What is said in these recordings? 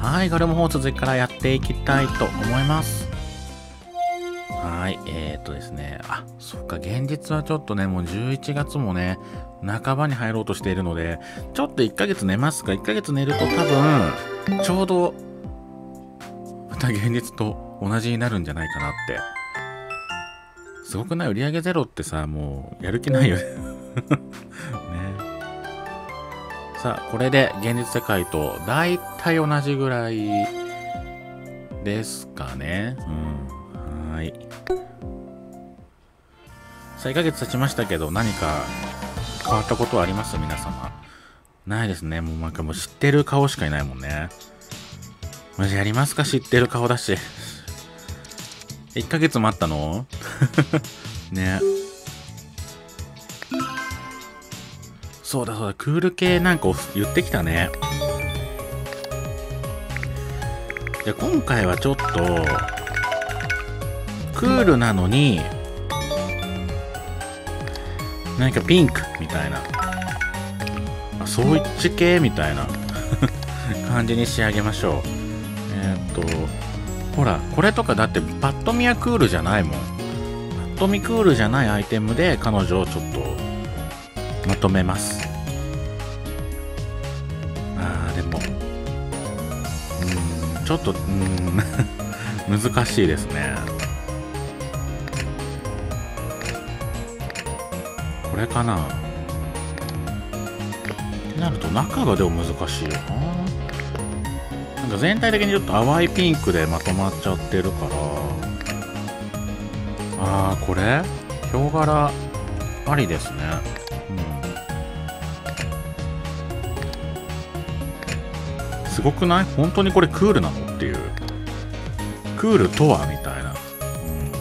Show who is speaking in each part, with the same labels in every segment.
Speaker 1: はい、ガルムホー続きからやっていきたいと思います。はい、えー、っとですね、あ、そっか、現実はちょっとね、もう11月もね、半ばに入ろうとしているので、ちょっと1ヶ月寝ますが、1ヶ月寝ると多分、ちょうど、また現実と同じになるんじゃないかなって。すごくない？売上ゼロってさ、もう、やる気ないよね。さあ、これで現実世界と大体同じぐらいですかね。うん。はい。さあ、1ヶ月経ちましたけど、何か変わったことはあります？皆様。ないですね。もうなんかもう知ってる顔しかいないもんね。マジやりますか？知ってる顔だし。1ヶ月待ったの？ね。そうだそうだ、クール系なんか言ってきたね。で、今回はちょっと、クールなのに、何かピンクみたいな。あ、そういっち系みたいな 感じに仕上げましょう。えー、っと、ほら、これとかだってパッと見はクールじゃないもん。パッと見クールじゃないアイテムで彼女をちょっとまとめます。ちょっと、うん、難しいですね。これかなってなると中がでも難しいよな。なんか全体的にちょっと淡いピンクでまとまっちゃってるから。あー、これ？ヒョウ柄ありですね。すごくない？本当にこれクールなの？っていう。クールとはみたいな。うん。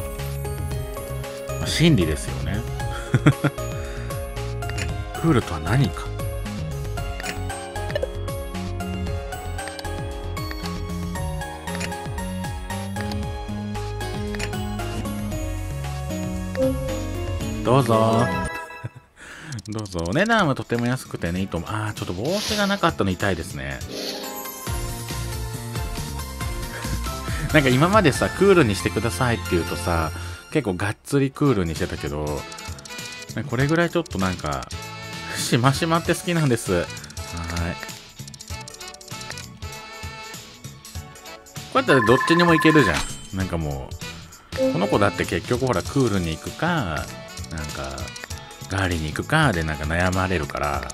Speaker 1: まあ真理ですよね。クールとは何か。どうぞ。どうぞ。お値段はとても安くてね、いいと思う。あー、ちょっと帽子がなかったの痛いですね。なんか今までさ、クールにしてくださいって言うとさ、結構がっつりクールにしてたけど、これぐらいちょっとなんか、しましまって好きなんです。はい。こうやったらどっちにもいけるじゃん。なんかもう、この子だって結局ほらクールに行くか、なんか、ガーリに行くかでなんか悩まれるから、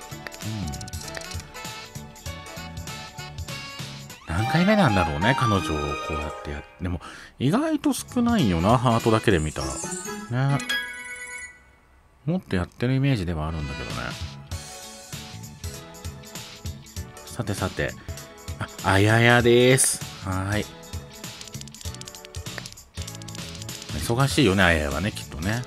Speaker 1: 回目なんだろうね、彼女をこうやってやって。でも、意外と少ないよな、ハートだけで見たら。ね。もっとやってるイメージではあるんだけどね。さてさて。あ、あややです。はーい。忙しいよね、あややはね、きっとね。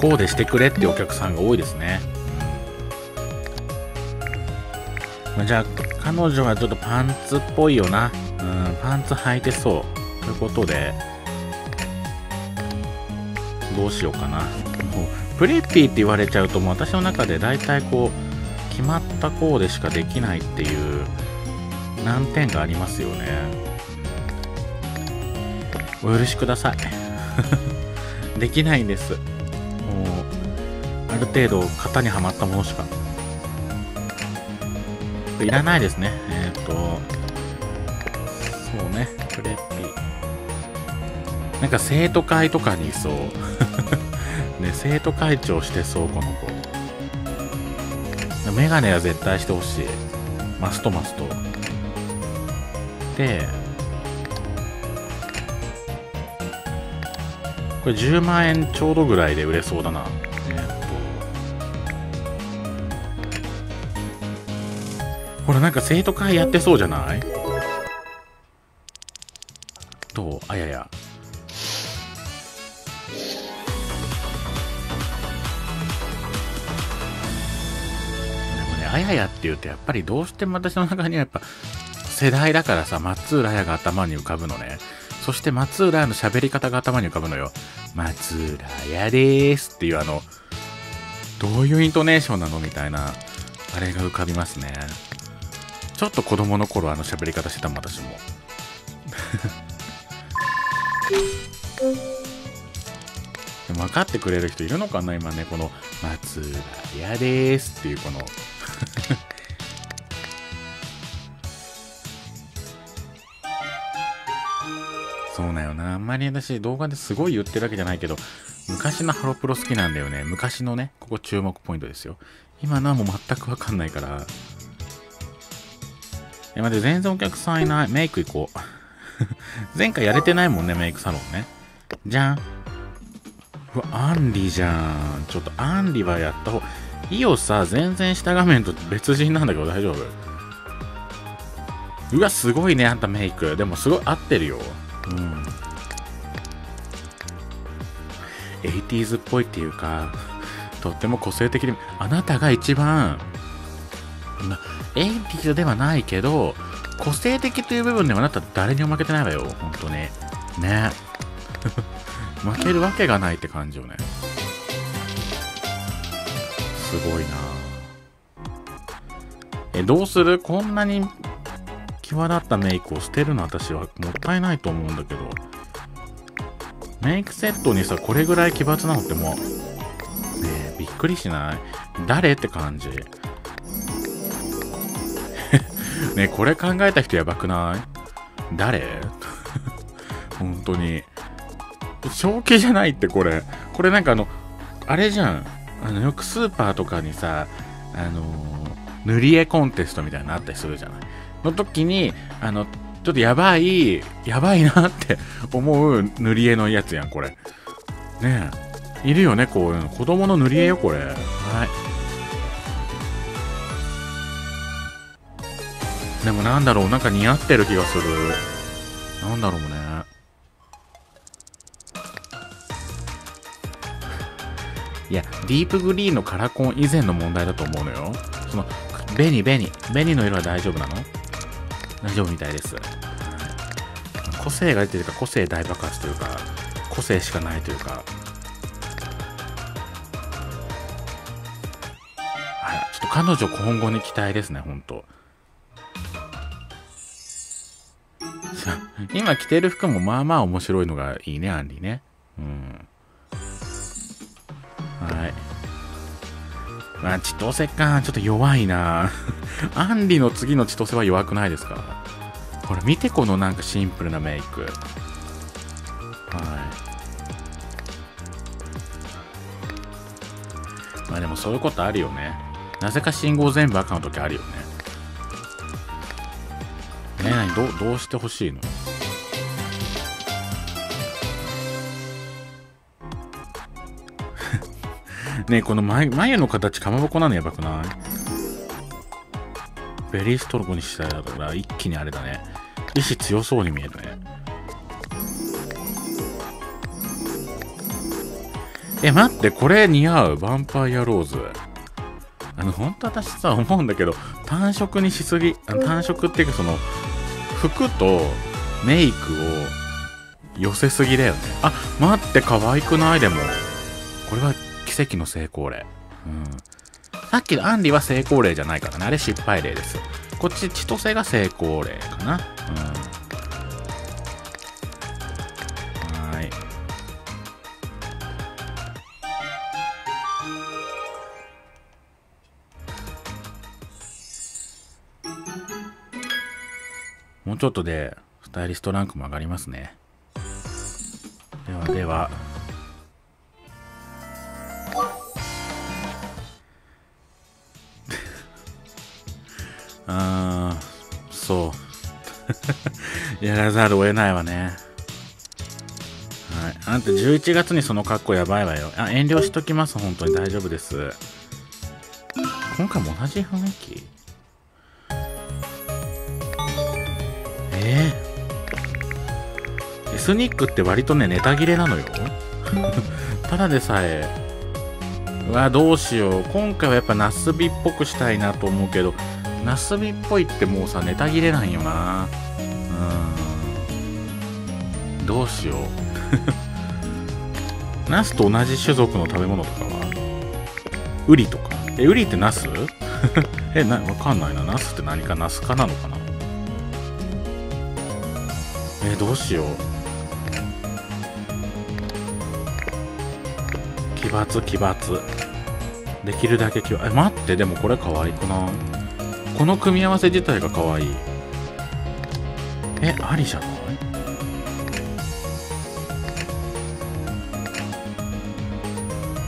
Speaker 1: こうでしてくれってお客さんが多いですね。じゃあ、彼女はちょっとパンツっぽいよな。うん、パンツ履いてそう。ということで、どうしようかな。もう、プレッピーって言われちゃうと、もう私の中で大体こう、決まったコーデしかできないっていう難点がありますよね。お許しください。できないんです。ある程度型にはまったものしか。いらないですね。えっ、と、そうね、プレッピー。なんか生徒会とかにいそう。ね、生徒会長してそう、この子。メガネは絶対してほしい。マストマスト。で、これ10万円ちょうどぐらいで売れそうだな。ほら、なんか生徒会やってそうじゃない？どう？あやや。でもね、あややって言うとやっぱりどうしても私の中にはやっぱ世代だからさ、松浦綾が頭に浮かぶのね。そして松浦の喋り方が頭に浮かぶのよ。松浦屋ですっていうあの、どういうイントネーションなのみたいな、あれが浮かびますね。ちょっと子供の頃あの喋り方してたも、私も。で も分かってくれる人いるのかな今ね、この松浦屋ですっていうこの そうだよな。あんまり私動画ですごい言ってるわけじゃないけど、昔のハロプロ好きなんだよね。昔のね、ここ注目ポイントですよ。今のはもう全くわかんないから。え、待って、全然お客さんいない。メイク行こう。前回やれてないもんね、メイクサロンね。じゃん。うわ、アンリじゃん。ちょっとアンリはやった方。イオさ、全然下画面と別人なんだけど大丈夫？うわ、すごいね、あんたメイク。でもすごい合ってるよ。うん。80s っぽいっていうか、とっても個性的で、あなたが一番、ま、80ではないけど、個性的という部分ではあなた誰にも負けてないわよ、ほんとね。ね。負けるわけがないって感じよね。すごいなえ、どうする？こんなに際立ったメイクを捨てるの私はもったいないと思うんだけど。メイクセットにさ、これぐらい奇抜なのってもう、ねえ、びっくりしない？誰？って感じ。ねこれ考えた人やばくない？誰？本当に。正気じゃないってこれ。これなんかあの、あれじゃん。あの、よくスーパーとかにさ、あのー、塗り絵コンテストみたいなのあったりするじゃない？の時に、あの、ちょっとやばい、やばいなって 思う塗り絵のやつやん、これ。ねえ。いるよね、こういうの。子供の塗り絵よ、これ。はい。でもなんだろう、なんか似合ってる気がする。なんだろうね。いや、ディープグリーンのカラコン以前の問題だと思うのよ。その、紅、紅。紅の色は大丈夫なの？大丈夫みたいです。個性が出てるか、個性大爆発というか、個性しかないというか。はい、ちょっと彼女今後に期待ですね、ほんと。今着てる服もまあまあ面白いのがいいね、アンリね。うん。はい。まあ、千歳か。ちょっと弱いな。アンリの次の千歳は弱くないですか？ほら、見てこのなんかシンプルなメイク。はい。まあでもそういうことあるよね。なぜか信号全部赤の時あるよね。え、どどうしてほしいの？ねこの眉眉の形かまぼこなのやばくない？ベリーストローにしたら一気にあれだね。意志強そうに見えるね。え、待って、これ似合う？ヴァンパイアローズ。あの、本当私さ、思うんだけど、単色にしすぎ、単色っていうかその、服とメイクを寄せすぎだよね。あ、待って、可愛くない？でも。これは奇跡の成功例。うん。さっきのアンリは成功例じゃないからね。あれ失敗例です。こっち千歳が成功例かな。うん。もうちょっとでスタイリストランクも上がりますね。ではでは。あー、そう。やらざるを得ないわね。はい。あんた11月にその格好やばいわよ。あ、遠慮しときます。本当に大丈夫です。今回も同じ雰囲気？スニックって割とね、ネタ切れなのよ。ただでさえ、うわ、どうしよう。今回はやっぱナスビっぽくしたいなと思うけど、ナスビっぽいってもうさネタ切れないよな。うん。どうしよう。ナスと同じ種族の食べ物とかは？ウリとか？えウリってナス？えなわかんないな。ナスって何か？ナス科なのかな？えどうしよう奇抜奇抜。できるだけ奇抜え待ってでもこれ可愛くなこの組み合わせ自体が可愛い。えありじゃない？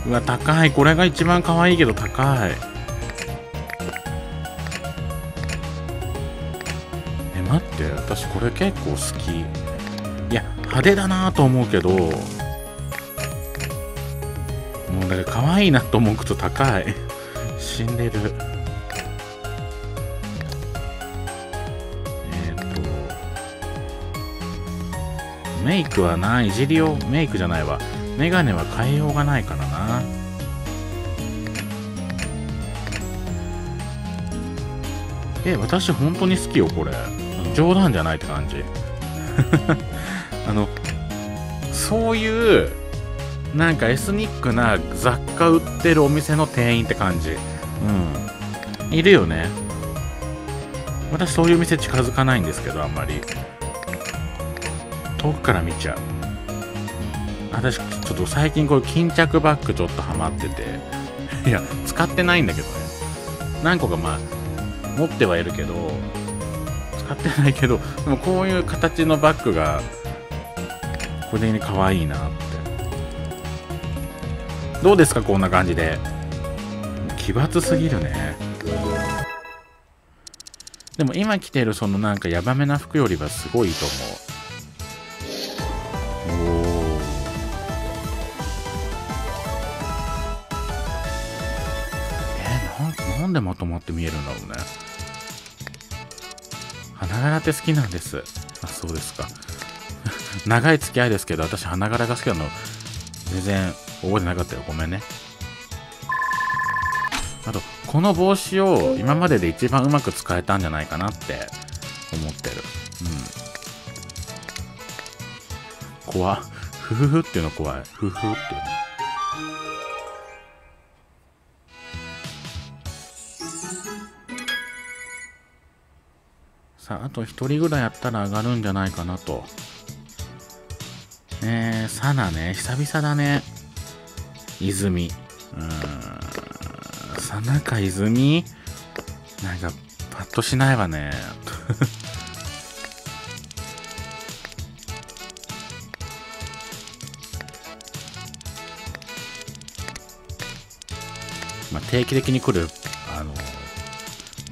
Speaker 1: うわ高い。これが一番可愛いけど高い。え待って。私これ結構好き。いや派手だなと思うけど。もうだか可愛いなと思うと高い。死んでる。えっ、と。メイクはないじりをメイクじゃないわ。メガネは変えようがないからな。え私本当に好きよこれ。冗談じゃないって感じ。あのそういうなんかエスニックな雑貨売ってるお店の店員って感じ。うん。いるよね。私そういう店近づかないんですけどあんまり。遠くから見ちゃう。私ちょっと最近これ巾着バッグちょっとハマってて。いや使ってないんだけどね。何個かまあ持ってはいるけど使ってないけどでもこういう形のバッグが個人的に可愛いな。っどうですかこんな感じで。奇抜すぎるね。でも今着てるそのなんかヤバめな服よりはすごいと思う。おおえななんでまとまって見えるんだろうね。花柄って好きなんです。あそうですか。長い付き合いですけど私花柄が好きなの。全然覚えてなかったよ。ごめんね。あとこの帽子を今までで一番うまく使えたんじゃないかなって思ってる。うん。怖。ふふふっていうの怖い。ふふっていうの。さああと1人ぐらいやったら上がるんじゃないかなと。えー、サナね。久々だね。泉。うん。サナか泉？なんかパッとしないわね。まあ定期的に来るあの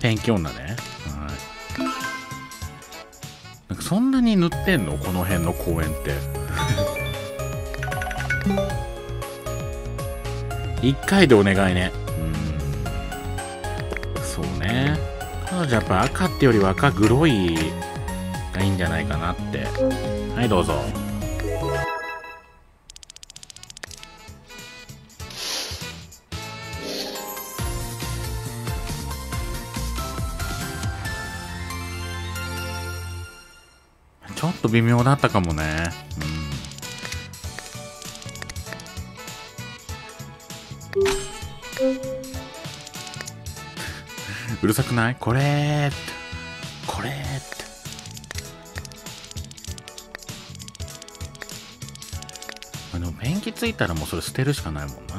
Speaker 1: ペンキ女ね。はい。なんかそんなに塗ってんの？この辺の公園って。一回でお願いね。うん。そうね。彼女やっぱ赤ってよりは赤黒いがいいんじゃないかなって。はいどうぞ。ちょっと微妙だったかもね。うんるさくない？これ。ってこれ。ってあでもペンキついたらもうそれ捨てるしかないもんな、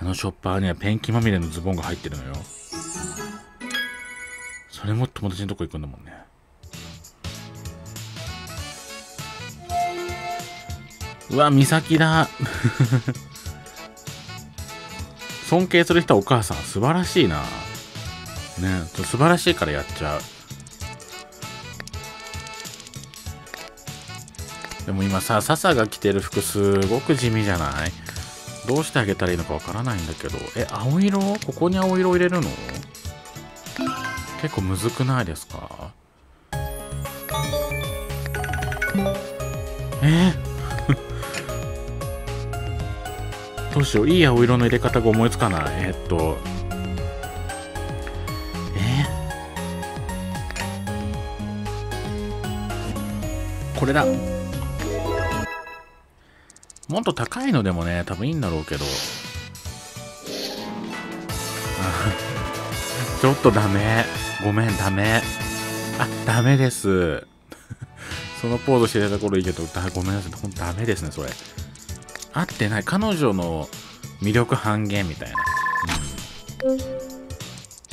Speaker 1: あのショッパーにはペンキまみれのズボンが入ってるのよ。それも友達のとこ行くんだもんね。うわ、美咲だ。尊敬する人はお母さん、素晴らしいな。ね素晴らしいからやっちゃう。でも今さ、笹が着てる服すごく地味じゃない？どうしてあげたらいいのかわからないんだけど。え、青色？ここに青色入れるの？結構むずくないですか？え？どうしよういい青色の入れ方が思いつかないえっとえ？ーこれだもっと高いのでもね、多分いいんだろうけど。ちょっとダメ。ごめん、ダメ。あ、ダメです。そのポーズしてたところいいけど、ごめんなさい。ほんとダメですね、それ。合ってない。彼女の魅力半減みたいな。うん、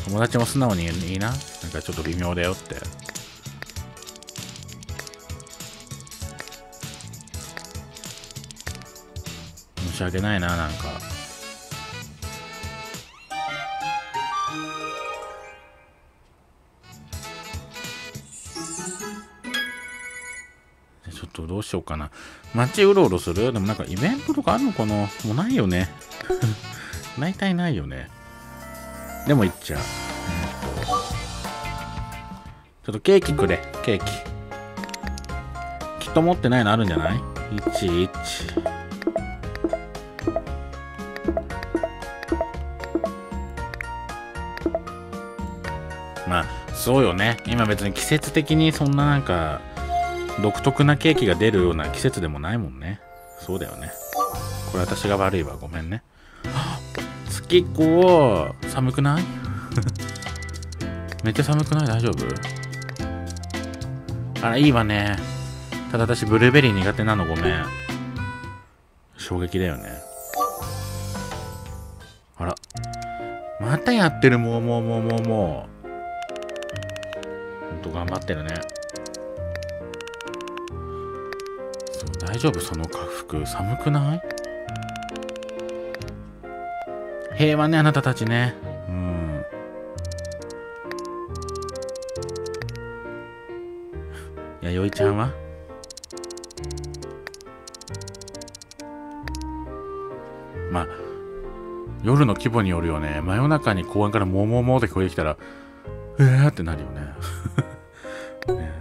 Speaker 1: 友達も素直にいいな。なんかちょっと微妙だよって。申し訳ないな、なんか。どうしようかな。街うろうろする？でもなんかイベントとかあるのかな？もうないよね。大体ないよね。でも行っちゃう。えっと、ちょっとケーキくれ、ケーキ。きっと持ってないのあるんじゃない ?1、1。まあ、そうよね。今別に季節的にそんななんか、独特なケーキが出るような季節でもないもんね。そうだよね。これ私が悪いわ。ごめんね。月子、寒くない？めっちゃ寒くない？大丈夫？あら、いいわね。ただ私、ブルーベリー苦手なのごめん。衝撃だよね。あら。またやってる、もうもうもうもうもう。ほんと頑張ってるね。大丈夫？その下腹寒くない？平和ねあなたたちね。うん。弥生ちゃんは？まあ夜の規模によるよね。真夜中に公園からモモモって聞こえてきたらえーってなるよね。ね。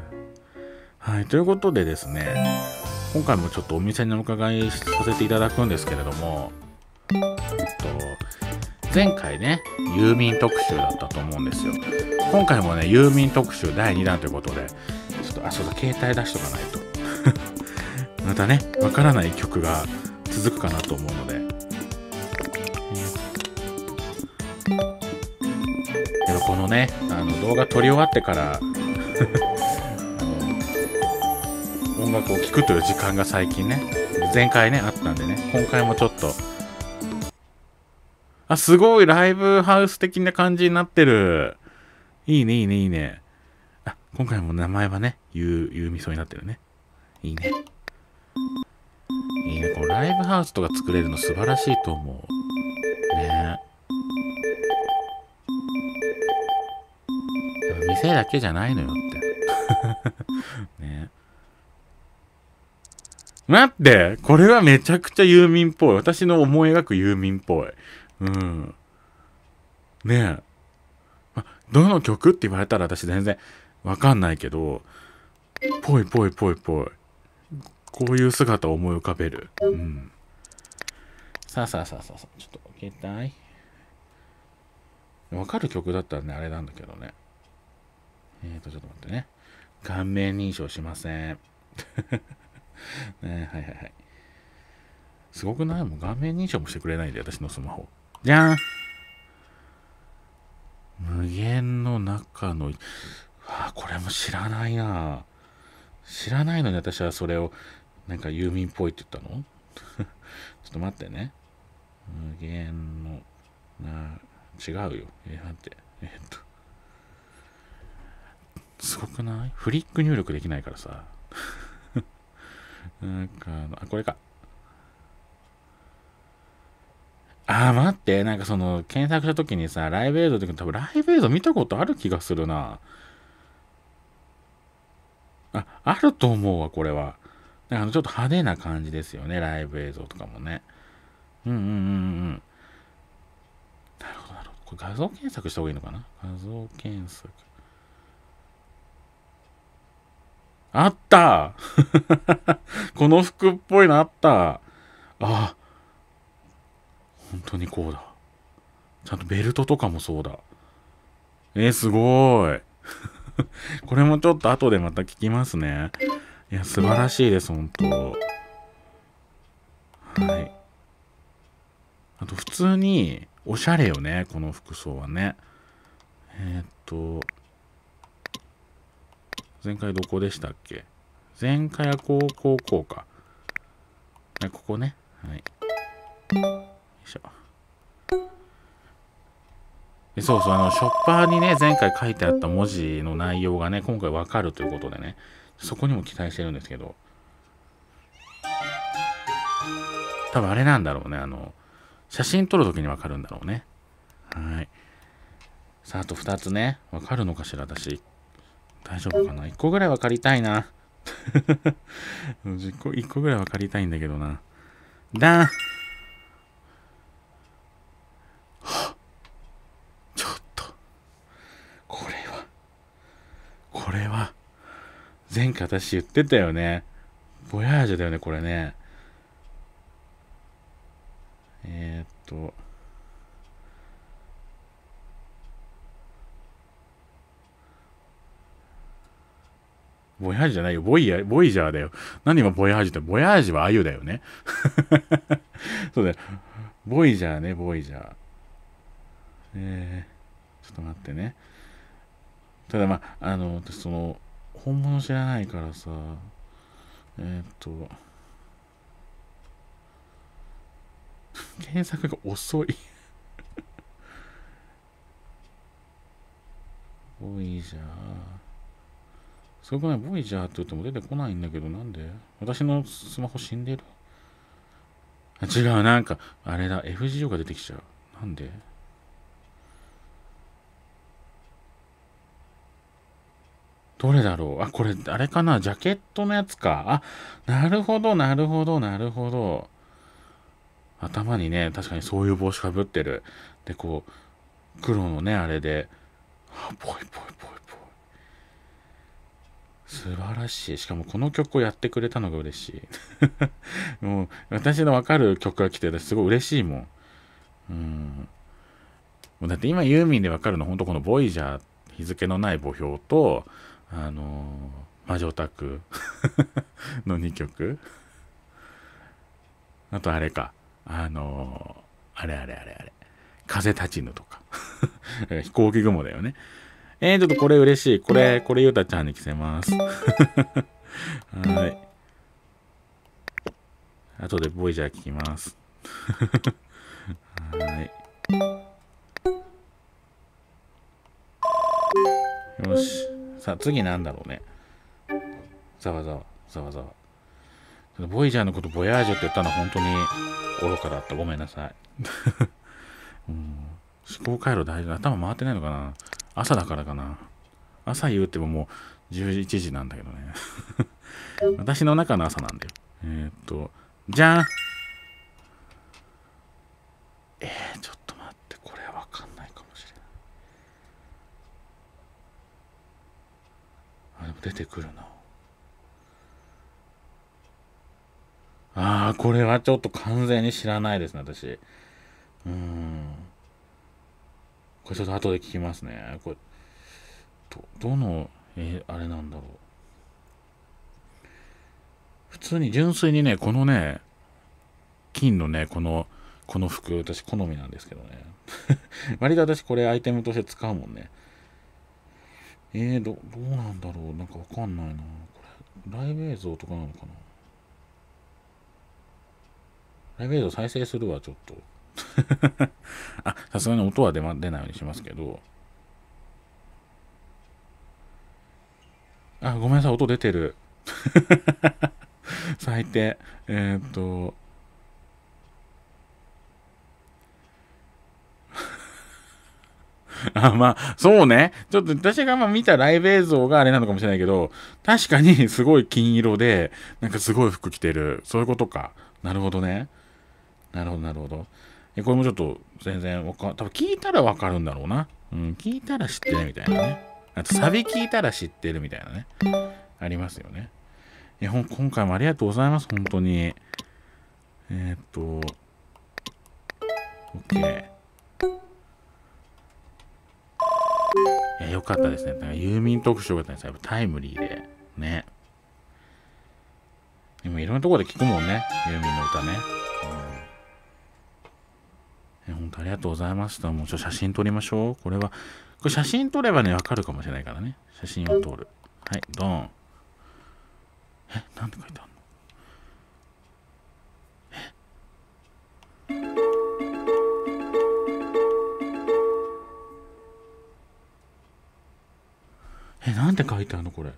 Speaker 1: はいということでですね。今回もちょっとお店にお伺いさせていただくんですけれども、えっと、前回ね、郵便特集だったと思うんですよ。今回もね、郵便特集第2弾ということで、ちょっと、あ、そうだ、携帯出しとかないと。またね、わからない曲が続くかなと思うので。このね、あの動画撮り終わってから音楽を聴くという時間が最近ね、前回ね、あったんでね、今回もちょっと、あ、すごいライブハウス的な感じになってる。いいね、いいね、いいね。あ、今回も名前はね、ゆう、ゆうみそになってるね。いいね。いいね、こうライブハウスとか作れるの素晴らしいと思う。ね店だけじゃないのよって。ね待ってこれはめちゃくちゃユーミンっぽい。私の思い描くユーミンっぽい。うん。ねえ。ま、どの曲って言われたら私全然わかんないけど、ぽいぽいぽいぽい。こういう姿を思い浮かべる。うん。さあさあさあさあさあ、ちょっと携帯わかる曲だったらね、あれなんだけどね。えーと、ちょっと待ってね。顔面認証しません。ね、はいはいはい。すごくない？もう画面認証もしてくれないんで、私のスマホ。じゃん無限の中の、あ、これも知らないな知らないのに私はそれを、なんかユーミンっぽいって言ったの？ちょっと待ってね。無限の、な、違うよ。え、待って。え、っと。すごくない？フリック入力できないからさ。なんか、あ、これか。あー、待って。なんかその、検索した時にさ、ライブ映像って多分ライブ映像見たことある気がするな。あ、あると思うわ、これは。なんかちょっと派手な感じですよね、ライブ映像とかもね。うんうんうんうん。なるほど、なるほど。これ画像検索した方がいいのかな？画像検索。あった この服っぽいのあったあ本当にこうだ。ちゃんとベルトとかもそうだ。え、すごい。これもちょっと後でまた聞きますね。いや、素晴らしいです、本当はいあと普通におしゃれよねこの服装はねえー、っと前回どこでしたっけ？前回は高校校か。ここね。はい。よいしょ。でそうそうあのショッパーにね前回書いてあった文字の内容がね今回わかるということでねそこにも期待してるんですけど。多分あれなんだろうねあの写真撮るときにわかるんだろうね。はい。さああと2つねわかるのかしら私。大丈夫かな？1個ぐらい分かりたいな。1個 ,1 個ぐらい分かりたいんだけどな。だんちょっと。これは。これは。前回私言ってたよね。ボヤージュだよねこれね。えー、っと。ボヤージュじゃないよ。ボイヤ、ボイジャーだよ。何今ボヤージュって、ボヤージはアユだよね。そうだよ。ボイジャーね、ボイジャー。えー、ちょっと待ってね。ただまあ、あの、私その、本物知らないからさ、えー、っと、検索が遅いボイジャー。すごくないボイジャーって言っても出てこないんだけど、なんで？私のスマホ死んでる？違う、なんか、あれだ、FGO が出てきちゃう。なんで？どれだろう？あ、これ、あれかな？ジャケットのやつか。あ、なるほど、なるほど、なるほど。頭にね、確かにそういう帽子かぶってる。で、こう、黒のね、あれで、あ、ぽいぽいぽいぽい。素晴らしい。しかもこの曲をやってくれたのが嬉しい。もう、私のわかる曲が来て、すごい嬉しいもん。うん。だって今ユーミンでわかるの、ほんとこのボイジャー、日付のない墓標と、あの魔女宅 の2曲あとあれかあのあれあれあれあれ風立ちぬとか 飛行機雲だよねえー、ちょっとこれ嬉しい。これこれゆうたちゃんに着せます。はい。後でボイジャー聞きます。はい。よし。さあ、次なんだろうね。ざわざわ、ざわざわ。ボイジャーのことボヤージュって言ったのは本当に愚かだった。ごめんなさい。うん、思考回路大事。頭回ってないのかな朝だからかな朝言うてももう11時なんだけどね。私の中の朝なんだよ。えー、っと、じゃんえー、ちょっと待って、これわかんないかもしれない。あ、でも出てくるな。ああ、これはちょっと完全に知らないですね、私。うん。これちょっと後で聞きますね。これ、ど、どの、え、あれなんだろう。普通に純粋にね、このね、金のね、この、この服、私好みなんですけどね。割と私これアイテムとして使うもんね。えー、ど、どうなんだろうなんかわかんないな。これ、ライブ映像とかなのかなライブ映像再生するわ、ちょっと。あ、さすがに音は出,、ま、出ないようにしますけど。あ、ごめんなさい、音出てる。最低。えー、っと、あまあ、そうね。ちょっと私がまあ見たライブ映像があれなのかもしれないけど、確かにすごい金色で、なんかすごい服着てる。そういうことか。なるほどね。なるほど、なるほど。これもちょっと全然わか多分聞いたらわかるんだろうな。うん、聞いたら知ってるみたいなね。あとサビ聞いたら知ってるみたいなね。ありますよね。いや、今回もありがとうございます。本当に。えー、っと、OK。いや、よかったですね。ユーミン特集がですね、タイムリーで。ね。でもいろんなところで聞くもんね。ユーミンの歌ね。え本当ありがとうございました。もうちょっと写真撮りましょう。これは、これ写真撮ればね、わかるかもしれないからね。写真を撮る。はい、ドン。え、なんて書いてあるの？え、なんて書いてあるのこれ？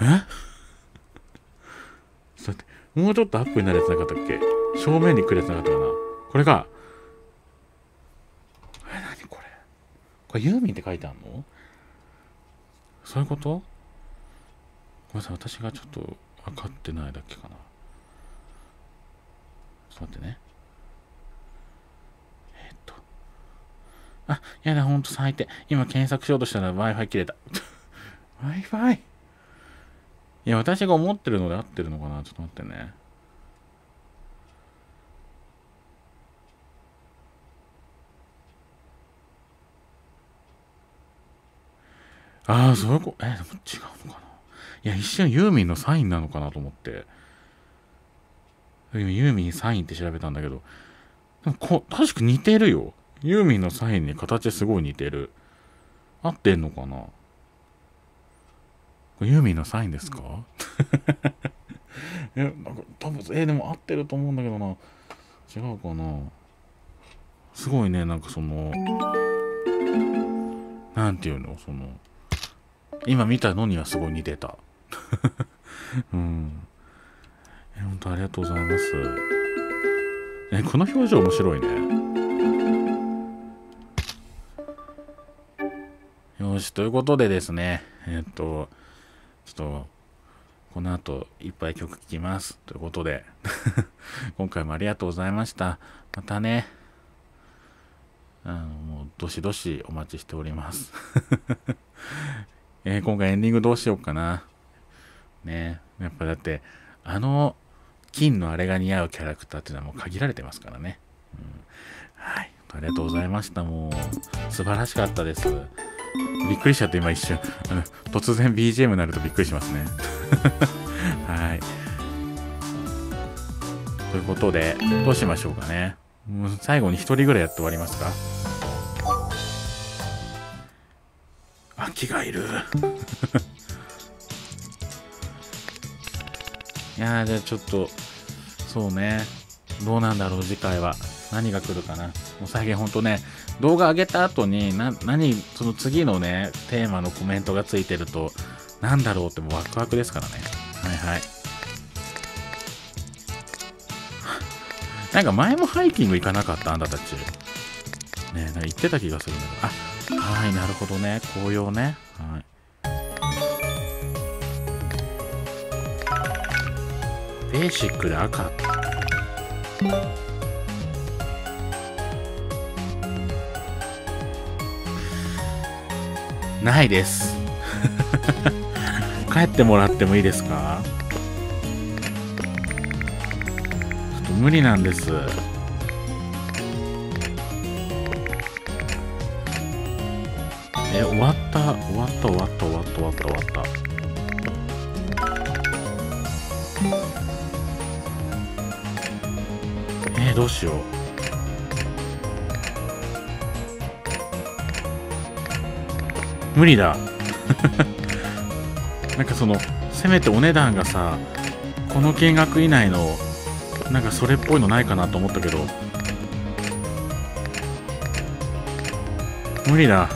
Speaker 1: え？ちょっと待って、もうちょっとアップになるやつなかったっけ？正面に来るやつなかったかなこれか。え、なにこれ？これユーミンって書いてあるの？そういうこと？ごめんなさい、私がちょっと分かってないだけかな。ちょっと待ってね。えーっと。あ、やだ、ほんと最低。今検索しようとしたら Wi-Fi 切れた。Wi-Fi? いや、私が思ってるので合ってるのかな？ちょっと待ってね。ああ、そういうこと、え、でも違うのかないや、一瞬ユーミンのサインなのかなと思って。今、ユーミンサインって調べたんだけど、でもこ確か似てるよ。ユーミンのサインに形すごい似てる。合ってんのかなユーミンのサインですか？え、なんか多分、え、でも合ってると思うんだけどな。違うかなすごいね、なんかその、なんていうの？その、今見たのにはすごい似てた。うん。え、本当ありがとうございます。え、この表情面白いね。よし、ということでですね、えっと、ちょっと、この後、いっぱい曲聴きます。ということで、今回もありがとうございました。またね、あの、もう、どしどしお待ちしております。えー今回エンディングどうしようかな。ねやっぱだって、あの、金のあれが似合うキャラクターっていうのはもう限られてますからね。うん、はい。ありがとうございました。もう、素晴らしかったです。びっくりしちゃって今一瞬。突然 BGM になるとびっくりしますね。はい。ということで、どうしましょうかね。もう最後に一人ぐらいやって終わりますかがいる。いやー、じゃあちょっと、そうね。どうなんだろう、次回は。何が来るかな。もう最近ほんとね、動画上げた後に、な、何、その次のね、テーマのコメントがついてると、なんだろうってもうワクワクですからね。はいはい。なんか前もハイキング行かなかったあんたたち。ねなんか言ってた気がするんだけど。あ、はい、なるほどね。紅葉ね。はい。ベーシックで赤。ないです。帰ってもらってもいいですか？ちょっと無理なんです。え、終わった、終わった、終わった、終わった、終わった、終わった。えーどうしよう？無理だ。なんかその、せめてお値段がさ、この金額以内の、なんかそれっぽいのないかなと思ったけど、無理だ。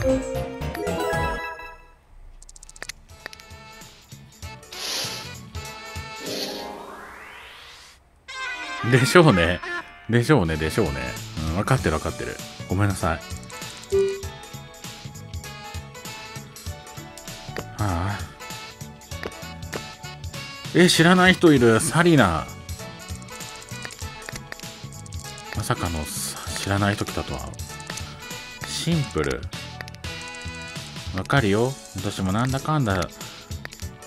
Speaker 1: でしょうね。でしょうね、でしょうね。うん、分かってる分かってる。ごめんなさい。ああ。え、知らない人いる。サリナ。まさかの知らない人来たとは。シンプル。わかるよ。私もなんだかんだ、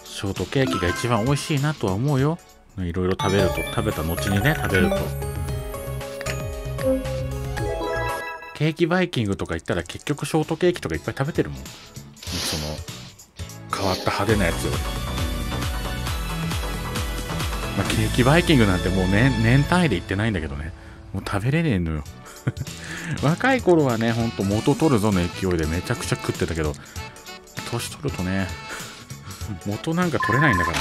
Speaker 1: ショートケーキが一番美味しいなとは思うよ。いろいろ食べると、食べた後にね、食べると。ケーキバイキングとか行ったら結局ショートケーキとかいっぱい食べてるもん。その、変わった派手なやつより。まあ、ケーキバイキングなんてもう年年単位で行ってないんだけどね。もう食べれねえのよ。若い頃はね、ほんと元取るぞの勢いでめちゃくちゃ食ってたけど、年取るとね、元なんか取れないんだから。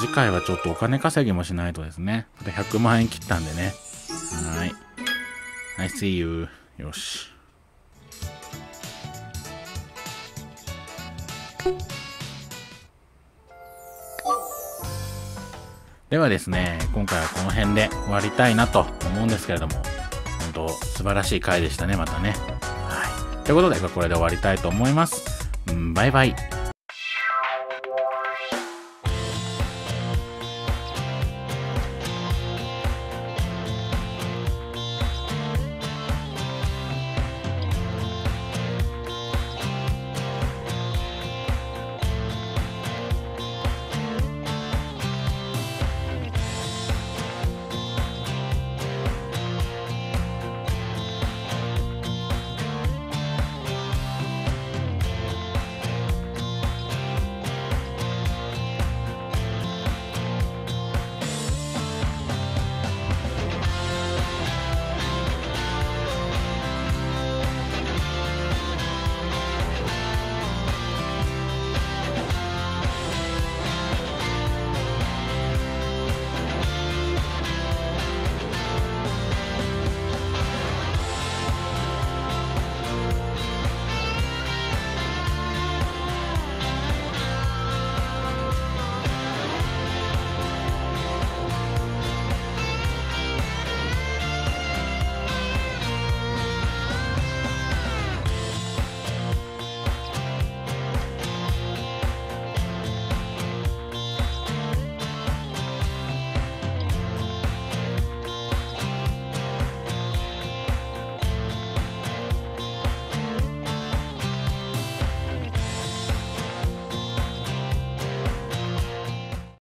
Speaker 1: 次回はちょっとお金稼ぎもしないとですね。100万円切ったんでね。はい。はい、see you. よし。ではですね、今回はこの辺で終わりたいなと思うんですけれども、本当素晴らしい回でしたね、またね。はい。ということで、これで終わりたいと思います。うん、バイバイ。